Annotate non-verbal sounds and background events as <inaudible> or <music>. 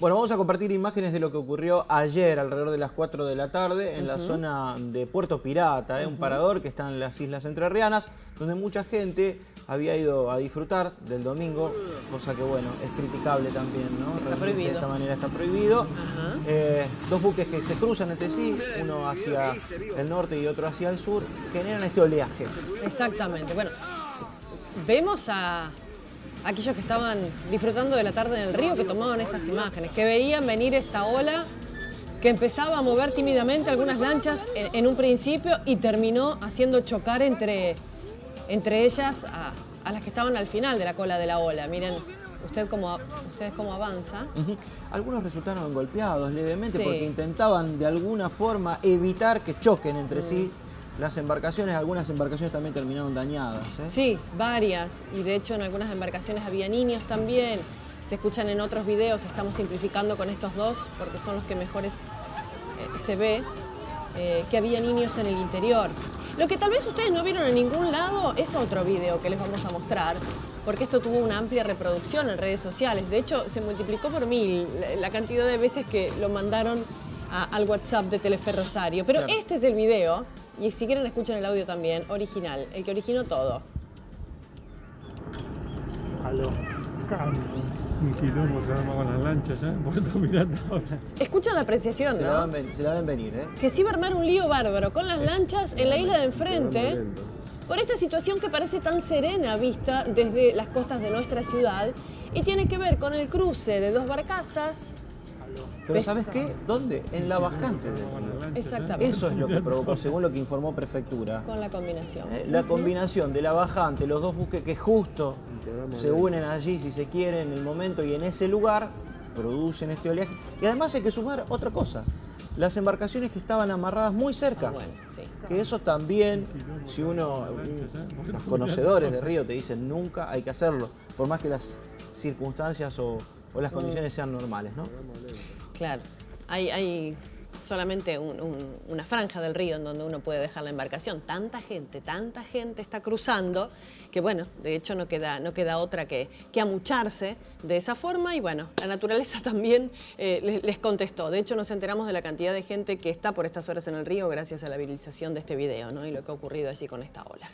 Bueno, vamos a compartir imágenes de lo que ocurrió ayer alrededor de las 4 de la tarde en la zona de Puerto Pirata, ¿eh? un parador que está en las Islas Entrerrianas, donde mucha gente había ido a disfrutar del domingo, cosa que bueno, es criticable también, ¿no? Está prohibido. De esta manera está prohibido. Eh, dos buques que se cruzan entre sí, uno hacia el norte y otro hacia el sur, generan este oleaje. Exactamente. Bueno, vemos a aquellos que estaban disfrutando de la tarde en el río que tomaban estas imágenes, que veían venir esta ola que empezaba a mover tímidamente algunas lanchas en, en un principio y terminó haciendo chocar entre, entre ellas a, a las que estaban al final de la cola de la ola. Miren, usted cómo, ustedes cómo avanza. Algunos resultaron golpeados levemente Sí. porque intentaban de alguna forma evitar que choquen entre sí las embarcaciones. Algunas embarcaciones también terminaron dañadas. ¿eh? Sí, varias. Y de hecho en algunas embarcaciones había niños también. Se escuchan en otros videos, estamos simplificando con estos dos porque son los que mejores eh, se ve, eh, que había niños en el interior. Lo que tal vez ustedes no vieron en ningún lado es otro video que les vamos a mostrar, porque esto tuvo una amplia reproducción en redes sociales. De hecho, se multiplicó por mil la- cantidad de veces que lo mandaron a- al WhatsApp de Telefe Rosario. Pero Claro. este es el video, y si quieren escuchen el audio también, original, el que originó todo. Aló. <laughs> Un quilombo se arma con las lanchas, <laughs> ¿eh? Puerto Pirata ahora. Escuchan la apreciación, Se, la ¿no? ven- se la ven venir. ¿eh? Que sí va a armar un lío bárbaro con las lanchas en la isla de enfrente por esta situación que parece tan serena vista desde las costas de nuestra ciudad y tiene que ver con el cruce de dos barcazas. Pero. ¿sabes qué? ¿Dónde? En la bajante del Exactamente. Eso es lo que provocó, según lo que informó Prefectura. Con la combinación. Eh, La combinación de la bajante, los dos buques que justo se unen allí, si se quiere, en el momento y en ese lugar, producen este oleaje. Y además hay que sumar otra cosa. Las embarcaciones que estaban amarradas muy cerca. Ah, bueno, sí. Que eso también, si uno, los conocedores de Río te dicen nunca hay que hacerlo, por más que las circunstancias o, o las condiciones sean normales, ¿no? Claro. Hay, hay solamente un- un- una franja del río en donde uno puede dejar la embarcación. Tanta gente, tanta gente está cruzando que, bueno, de hecho no queda, no queda otra que, que amucharse de esa forma y, bueno, la naturaleza <laughs> también eh, les, les contestó. De hecho, nos enteramos de la cantidad de gente que está por estas horas en el río gracias a la viralización de este video ¿no? y lo que ha ocurrido allí con esta ola.